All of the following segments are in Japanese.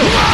Come on!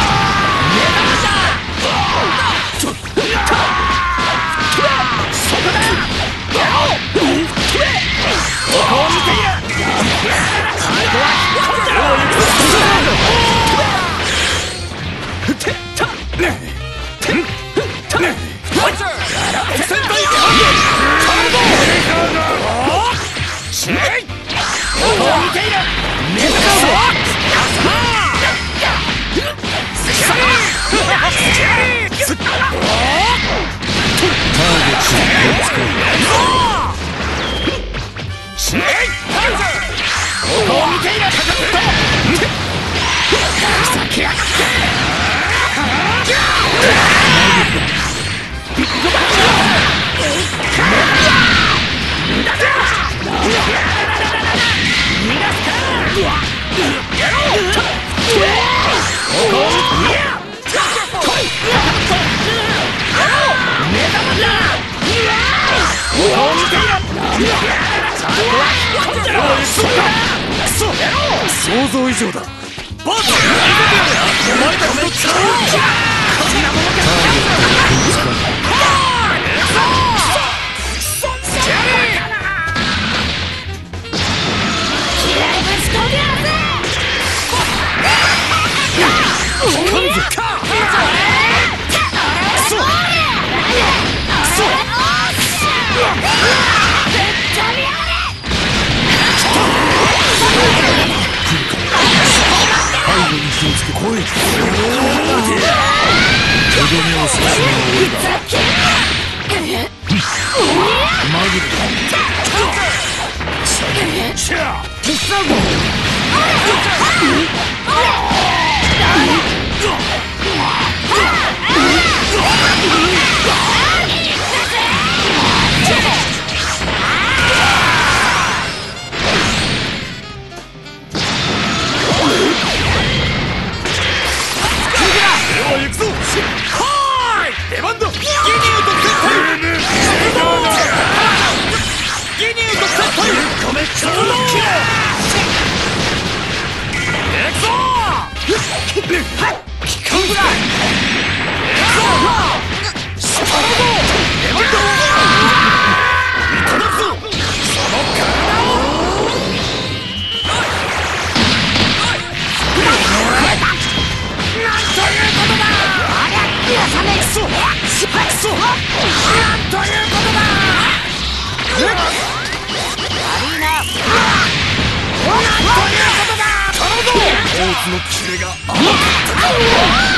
Yeah! 想像以上だ。バートお前たちの力をこん。なもの来いとどめを刺すのは俺マグルのキレが甘かった